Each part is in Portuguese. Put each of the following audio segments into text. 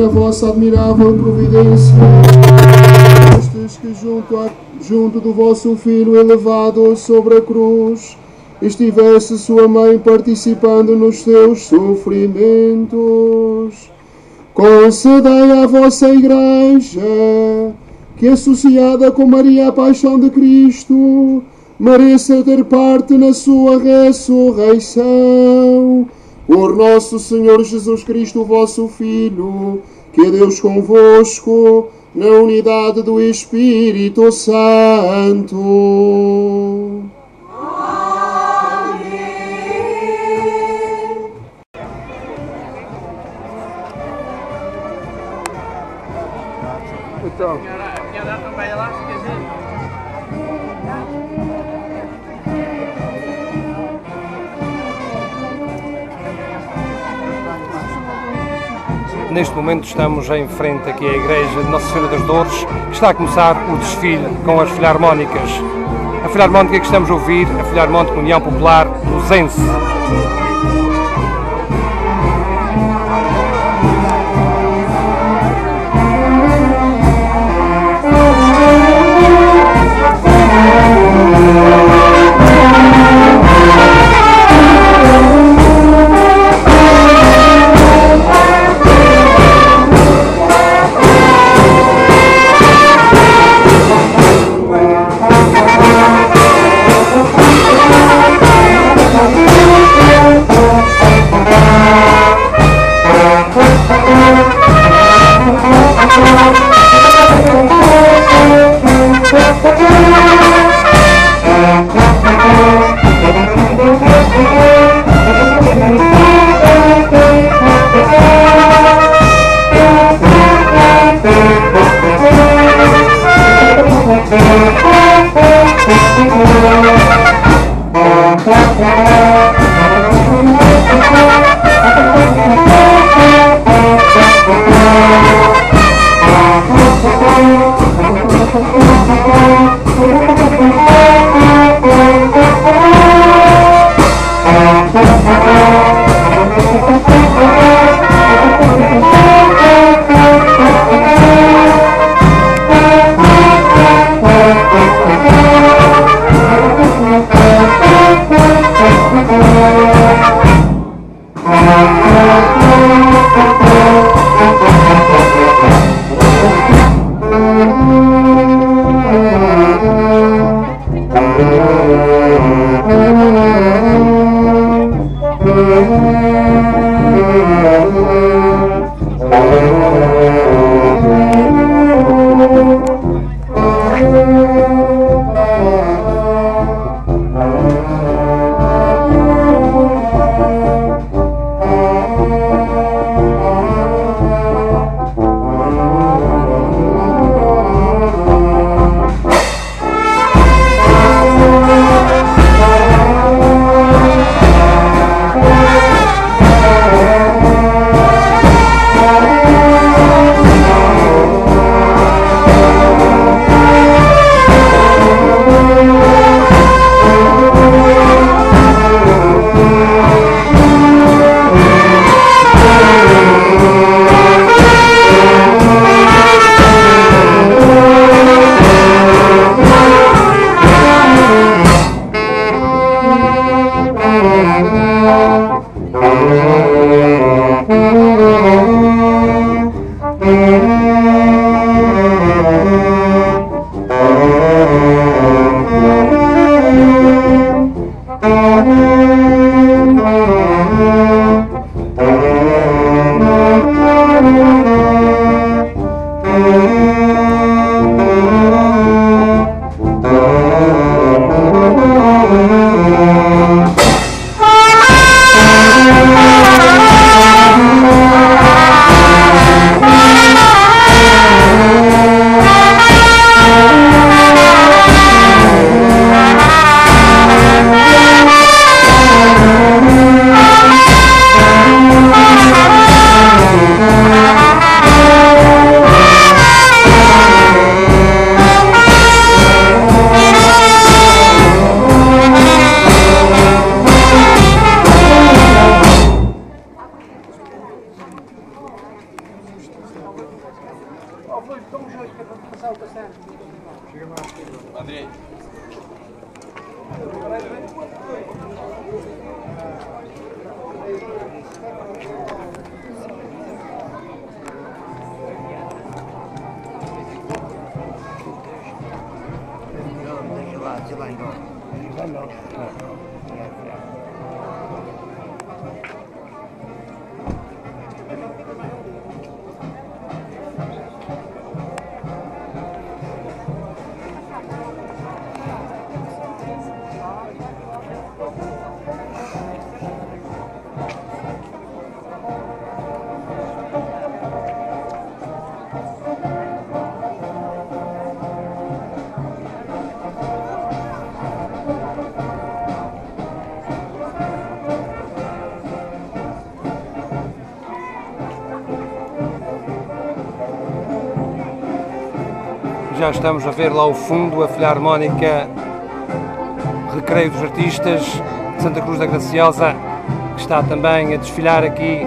na vossa admirável providência, estes que junto, a, junto do vosso Filho elevado sobre a cruz, estivesse sua mãe participando nos seus sofrimentos, concedei à vossa Igreja que, associada com Maria à paixão de Cristo, mereça ter parte na sua ressurreição. Por nosso Senhor Jesus Cristo, vosso Filho, que é Deus convosco, na unidade do Espírito Santo. Neste momento estamos em frente aqui à Igreja de Nossa Senhora das Dores, que está a começar o desfile com as filarmónicas. A filarmónica que estamos a ouvir, a Filarmónica União Popular Lusense. Já estamos a ver lá ao fundo a Filarmónica Recreio dos Artistas de Santa Cruz da Graciosa, que está também a desfilar aqui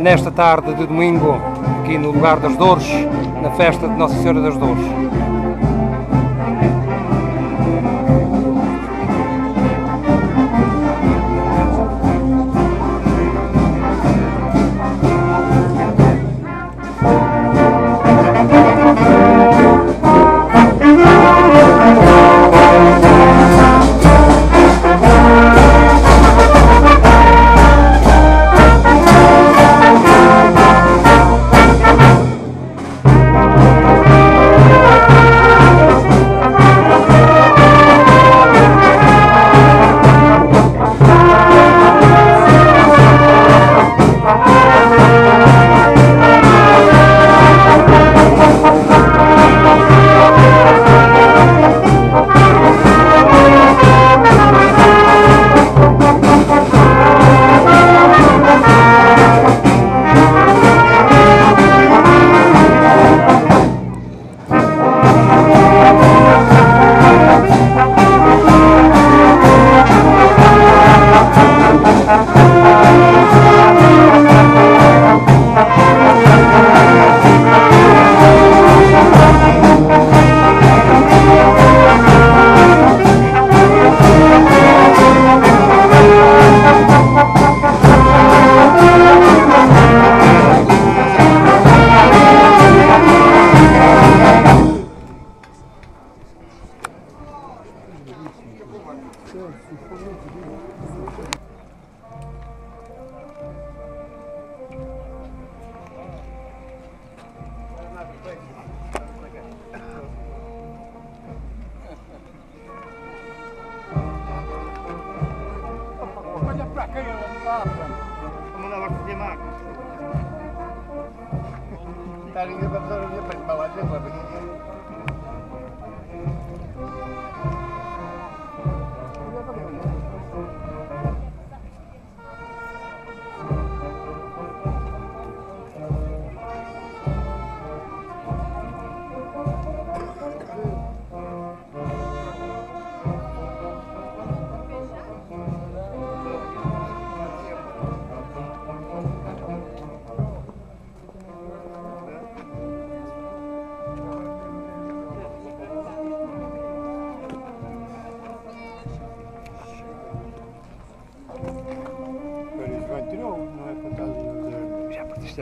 nesta tarde de domingo, aqui no lugar das Dores, na festa de Nossa Senhora das Dores.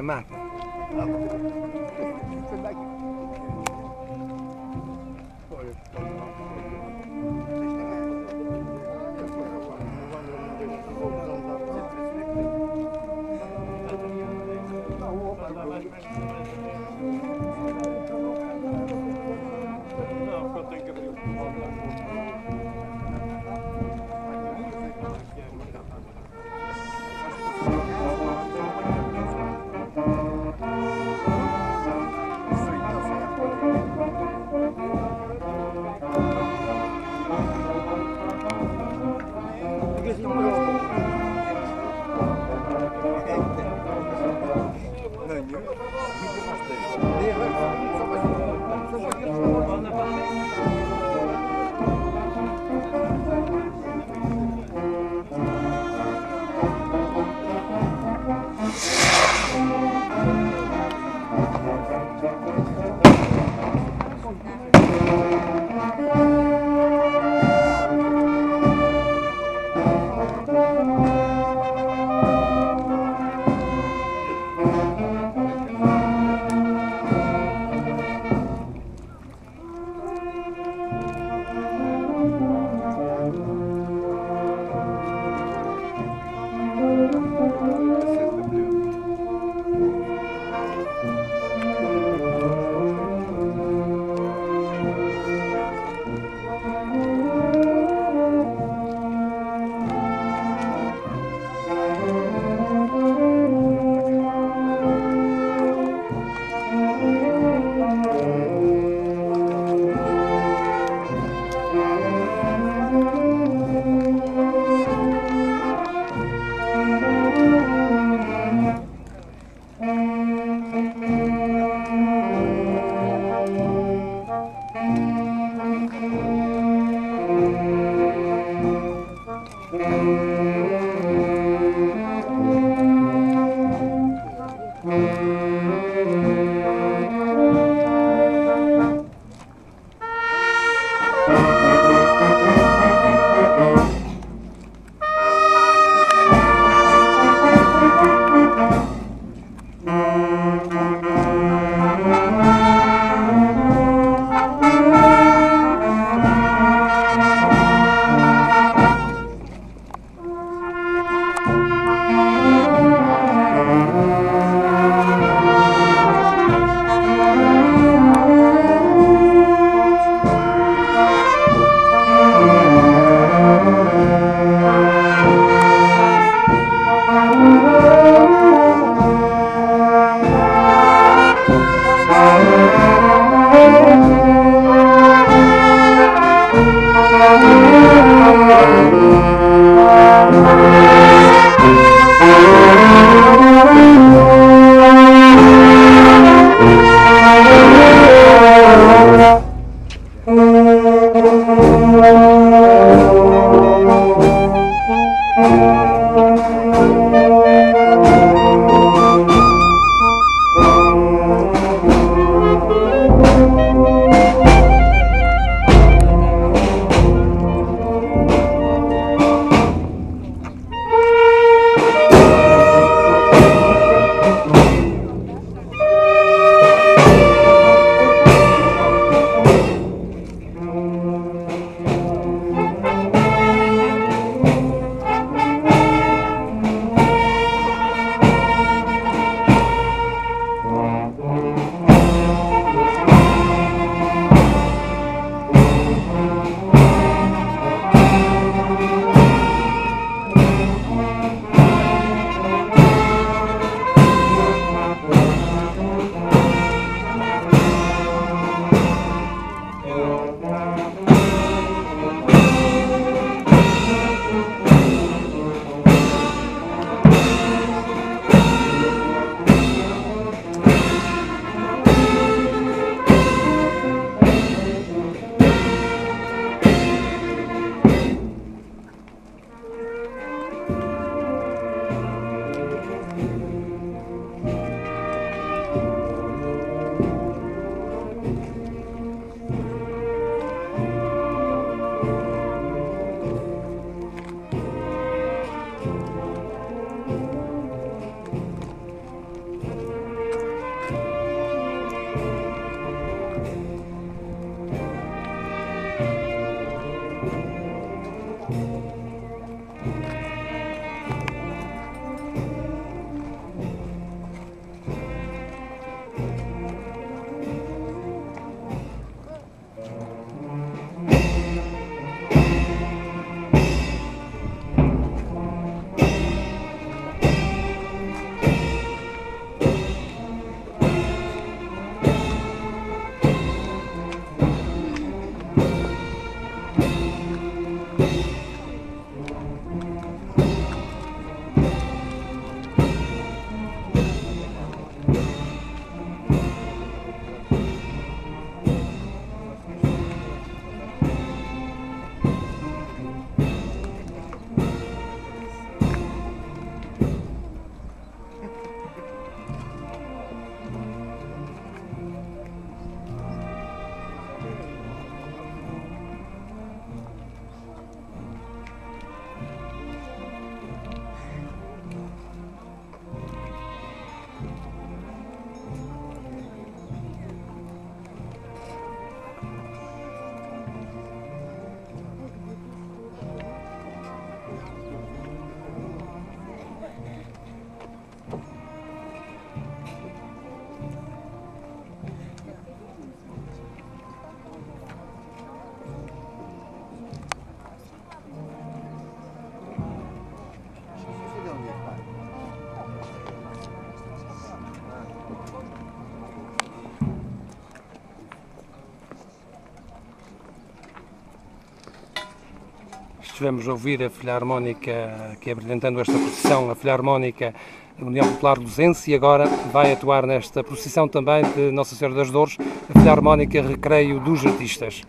mata. Mapa. Estivemos a ouvir a Filarmónica, que é brilhantando esta procissão, a Filarmónica União Popular Luzense, e agora vai atuar nesta procissão também de Nossa Senhora das Dores, a Filarmónica Recreio dos Artistas.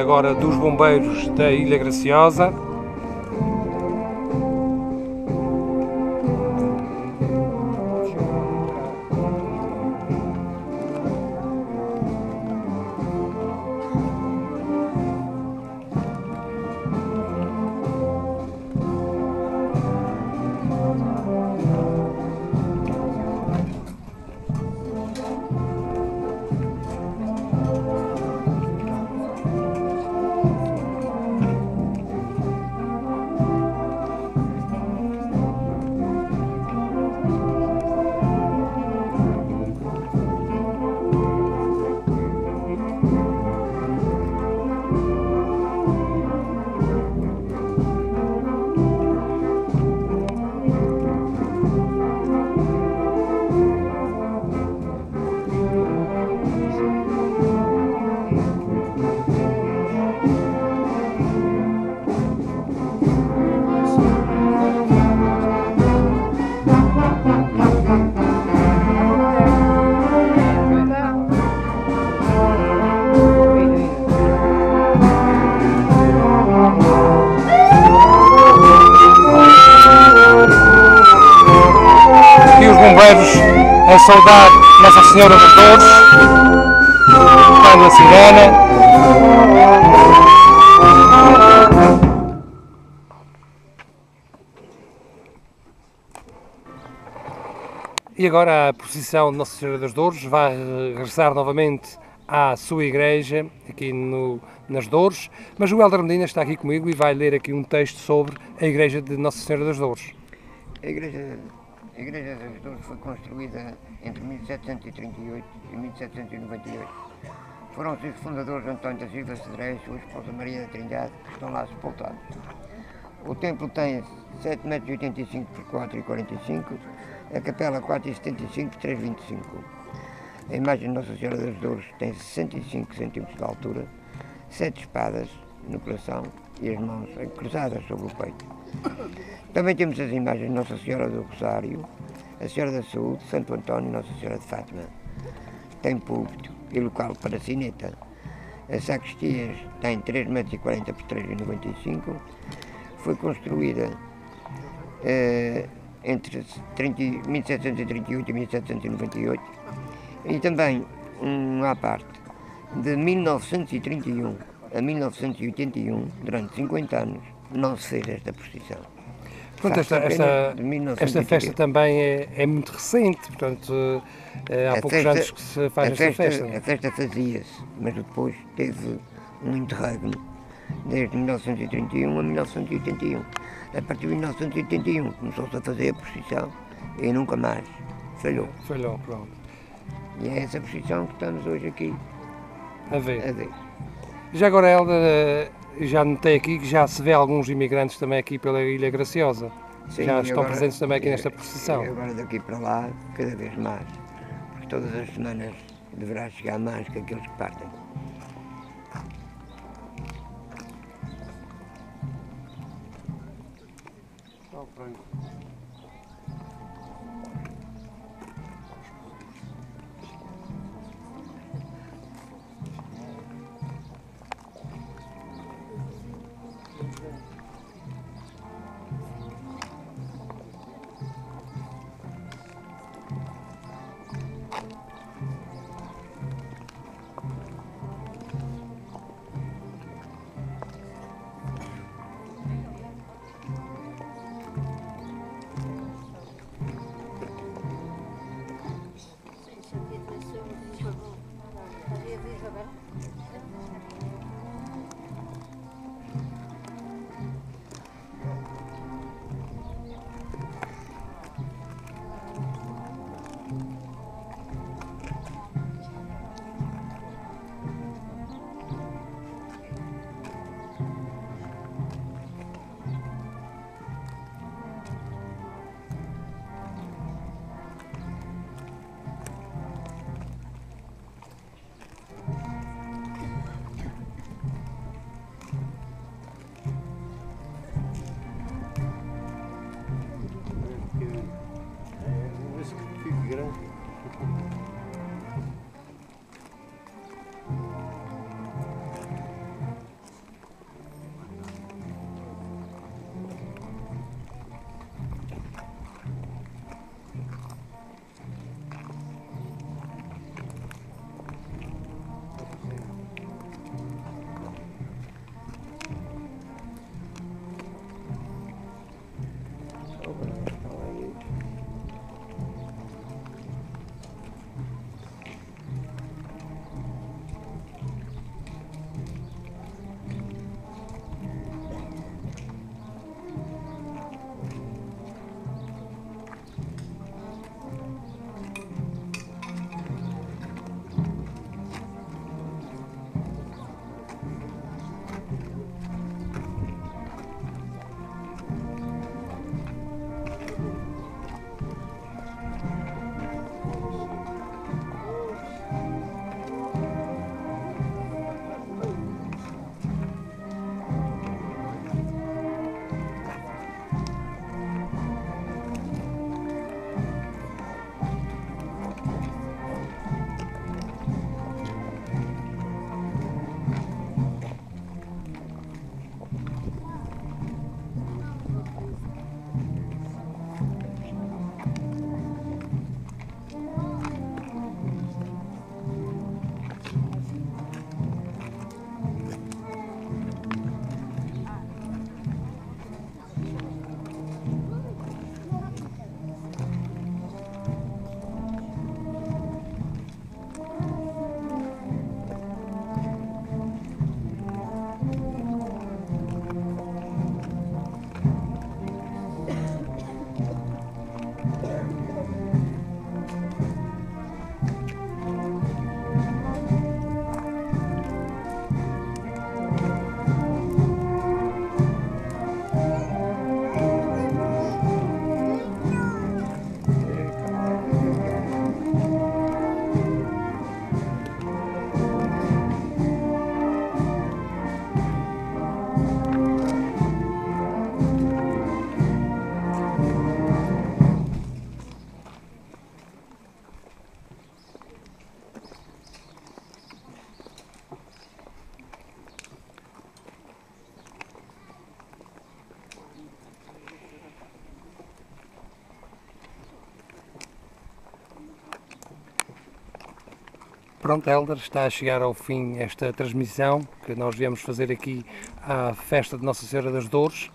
Agora dos bombeiros da Ilha Graciosa. Aqui os bombeiros a saudar Nossa Senhora das Dores, tocando a sirene. E agora a procissão de Nossa Senhora das Dores vai regressar novamente à sua igreja, aqui no, nas Dores, mas o Helder Medina está aqui comigo e vai ler aqui um texto sobre a igreja de Nossa Senhora das Dores. A igreja, a igreja das Dores foi construída entre 1738 e 1798. Foram os seus fundadores António da Silva Cedrés e sua esposa Maria da Trindade, que estão lá sepultados. O templo tem 7,85 m por 4,45 a capela 4,75 por 3,25 A imagem de Nossa Senhora das Dores tem 65 cm de altura, sete espadas no coração e as mãos cruzadas sobre o peito. Também temos as imagens de Nossa Senhora do Rosário, a Senhora da Saúde, Santo António e Nossa Senhora de Fátima. Tem púlpito e local para sineta. As sacristias têm 3,40 m por 3,95 Foi construída entre 30, 1738 e 1798 e também, um à parte, de 1931 a 1981, durante 50 anos, não se fez esta procissão. Portanto, esta, esta, apenas de 1928. esta festa também é, é muito recente, portanto, eh, há A poucos anos que se faz esta festa. A festa fazia-se, mas depois teve um interregno desde 1931 a 1981. A partir de 1981 começou-se a fazer a procissão e nunca mais falhou. Falhou, pronto. E é essa procissão que estamos hoje aqui A ver. a ver. Já agora, Helder, eh, já notei aqui que já se vê alguns imigrantes também aqui pela Ilha Graciosa. Sim, já estão agora- presentes também aqui nesta procissão. agora daqui para lá, cada vez mais. Porque todas as semanas deverá chegar mais que aqueles que partem. Pronto, Helder, está a chegar ao fim esta transmissão que nós viemos fazer aqui à festa de Nossa Senhora das Dores.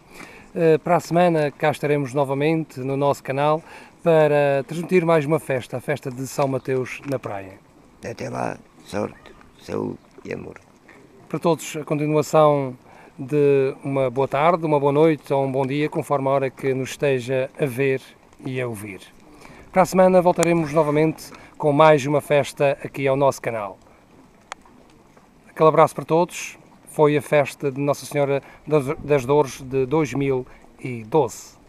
Eh, para a semana cá estaremos novamente no nosso canal para transmitir mais uma festa, a festa de São Mateus na praia. Até lá, sorte, saúde e amor. Para todos, a continuação de uma boa tarde, uma boa noite ou um bom dia, conforme a hora que nos esteja a ver e a ouvir. Para a semana voltaremos novamente com mais uma festa aqui ao nosso canal. Aquele abraço para todos. Foi a festa de Nossa Senhora das Dores de 2012.